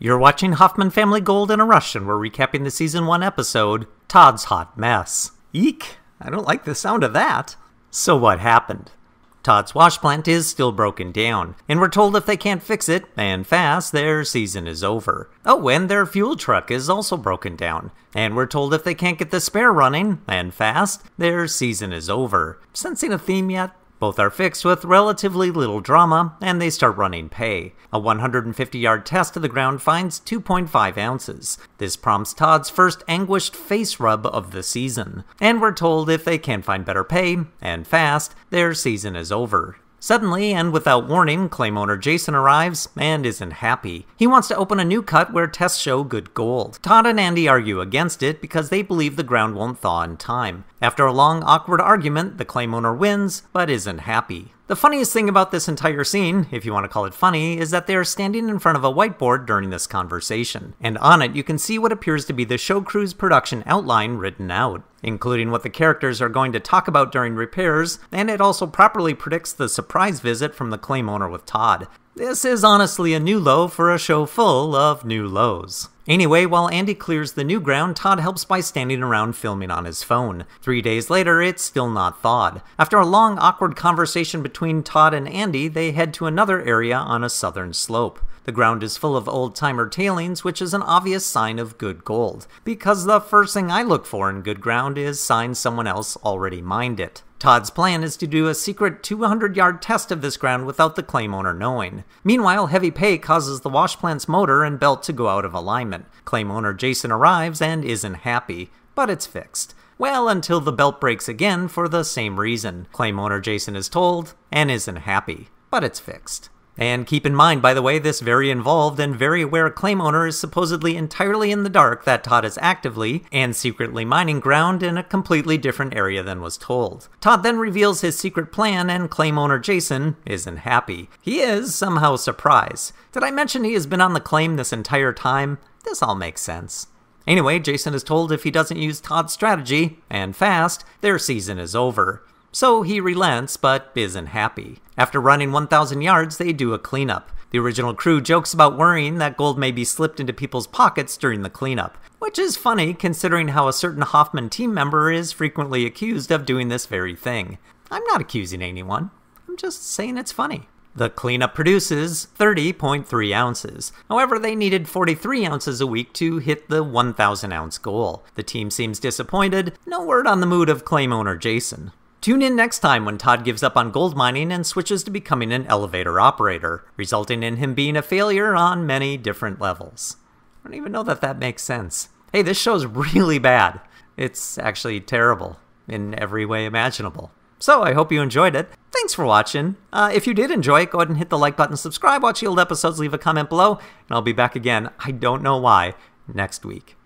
You're watching Hoffman Family Gold in a Rush, and we're recapping the season 1 episode, Todd's Hot Mess. Eek, I don't like the sound of that. So, what happened? Todd's wash plant is still broken down, and we're told if they can't fix it, and fast, their season is over. Oh, and their fuel truck is also broken down, and we're told if they can't get the spare running, and fast, their season is over. Sensing a theme yet? Both are fixed with relatively little drama, and they start running pay. A 150 yard test of the ground finds 2.5 ounces. This prompts Todd's first anguished face rub of the season. And we're told if they can't find better pay, and fast, their season is over. Suddenly, and without warning, claim owner Jason arrives and isn't happy. He wants to open a new cut where tests show good gold. Todd and Andy argue against it because they believe the ground won't thaw in time. After a long, awkward argument, the claim owner wins, but isn't happy. The funniest thing about this entire scene, if you want to call it funny, is that they are standing in front of a whiteboard during this conversation, and on it you can see what appears to be the show crew's production outline written out, including what the characters are going to talk about during repairs, and it also properly predicts the surprise visit from the claim owner with Todd. This is honestly a new low for a show full of new lows. Anyway, while Andy clears the new ground, Todd helps by standing around filming on his phone. Three days later, it's still not thawed. After a long, awkward conversation between Todd and Andy, they head to another area on a southern slope. The ground is full of old timer tailings, which is an obvious sign of good gold, because the first thing I look for in good ground is signs someone else already mined it. Todd's plan is to do a secret 200 yard test of this ground without the claim owner knowing. Meanwhile, heavy pay causes the wash plant's motor and belt to go out of alignment. Claim owner Jason arrives and isn't happy, but it's fixed. Well, until the belt breaks again for the same reason. Claim owner Jason is told and isn't happy, but it's fixed. And keep in mind, by the way, this very involved and very aware claim owner is supposedly entirely in the dark that Todd is actively and secretly mining ground in a completely different area than was told. Todd then reveals his secret plan, and claim owner Jason isn't happy. He is somehow surprised. Did I mention he has been on the claim this entire time? This all makes sense. Anyway, Jason is told if he doesn't use Todd's strategy, and fast, their season is over. So he relents, but isn't happy. After running 1,000 yards, they do a cleanup. The original crew jokes about worrying that gold may be slipped into people's pockets during the cleanup, which is funny considering how a certain Hoffman team member is frequently accused of doing this very thing. I'm not accusing anyone, I'm just saying it's funny. The cleanup produces 30.3 ounces. However, they needed 43 ounces a week to hit the 1,000 ounce goal. The team seems disappointed. No word on the mood of claim owner Jason. Tune in next time when Todd gives up on gold mining and switches to becoming an elevator operator, resulting in him being a failure on many different levels. I don't even know that that makes sense. Hey, this show's really bad. It's actually terrible in every way imaginable. So I hope you enjoyed it. Thanks for watching. Uh, if you did enjoy it, go ahead and hit the like button, subscribe, watch the old episodes, leave a comment below, and I'll be back again, I don't know why, next week.